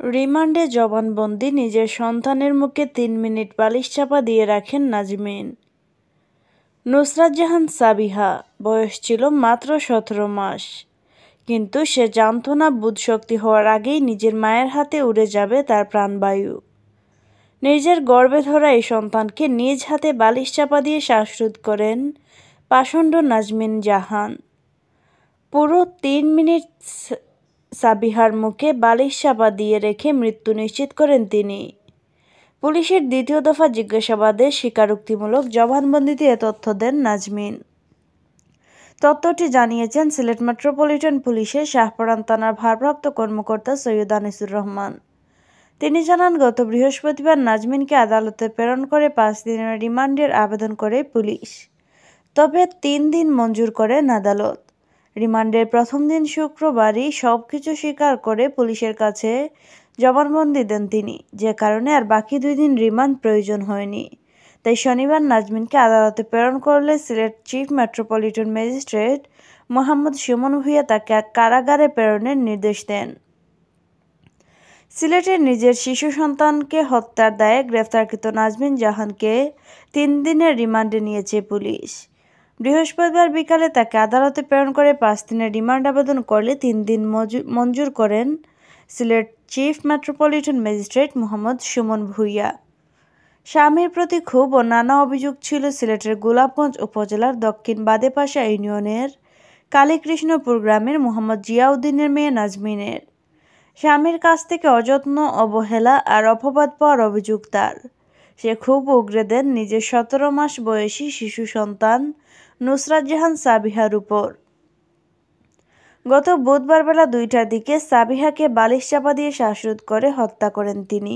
রিমান্ডে জবানবন্দি, নিজের সন্তানের মুখে তিন মিনিট বালিশ চাপা দিয়ে রাখেন নাজমিন। নুসরাত জাহান সাবিহা, বয়স ছিল মাত্র সতেরো মাস। কিন্তু সে জানত না বুধশক্তি হওয়ার আগেই নিজের মায়ের হাতে উড়ে যাবে তার প্রাণবায়ু। নিজের গর্বে ধরা এই সন্তানকে নিজ হাতে বালিশ চাপা দিয়ে শ্বাসরোধ করেন পাষণ্ড নাজমিন জাহান। পুরো তিন মিনিট সাবিহার মুখে বালিশ চাপা দিয়ে রেখে মৃত্যু নিশ্চিত করেন তিনি। পুলিশের দ্বিতীয় দফা জিজ্ঞাসাবাদে স্বীকারোক্তিমূলক জবানবন্দিতে এ তথ্য দেন নাজমিন। তথ্যটি জানিয়েছেন সিলেট মেট্রোপলিটন পুলিশের শাহপরান থানার ভারপ্রাপ্ত কর্মকর্তা সৈয়দ আনিসুর রহমান। তিনি জানান, গত বৃহস্পতিবার নাজমিনকে আদালতে প্রেরণ করে পাঁচ দিনের রিমান্ডের আবেদন করে পুলিশ। তবে তিন দিন মঞ্জুর করেন আদালত। রিমান্ডের প্রথম দিন শুক্রবারই সব কিছু স্বীকার করে পুলিশের কাছে জবানবন্দি দেন তিনি, যে কারণে আর বাকি দুই দিন রিমান্ড প্রয়োজন হয়নি। তাই শনিবার নাজমিনকে আদালতে প্রেরণ করলে Sylhet chief metropolitan magistrate Mohammad Sumon Bhuiyan তাকে কারাগারে প্রেরণের নির্দেশ দেন। সিলেটের নিজের শিশু সন্তানকে হত্যার দায়ে গ্রেফতারকৃত নাজমিন জাহানকে তিন দিনের রিমান্ডে নিয়েছে পুলিশ। বৃহস্পতিবার বিকালে তাকে আদালতে প্রেরণ করে পাঁচ দিনের রিমান্ড আবেদন করলে তিন দিন মঞ্জুর করেন Sylhet chief metropolitan magistrate Mohammad Sumon Bhuiyan. স্বামীর প্রতি ক্ষোভ ও নানা অভিযোগ ছিল সিলেটের গোলাপগঞ্জ উপজেলার দক্ষিণ বাদেপাশা ইউনিয়নের কালীকৃষ্ণপুর গ্রামের মোহাম্মদ জিয়াউদ্দিনের মেয়ে নাজমিনের। স্বামীর কাছ থেকে অযত্ন, অবহেলা আর অপবাদ পাওয়ার অভিযোগ তার। সে খুব উগরে দেন নিজের সতেরো মাস বয়সী শিশু সন্তান নুসরাত জাহান সাবিহার উপর। গত বুধবার বেলা দুইটার দিকে সাবিহাকে বালিশ চাপা দিয়ে শ্বাসরোধ করে হত্যা করেন তিনি।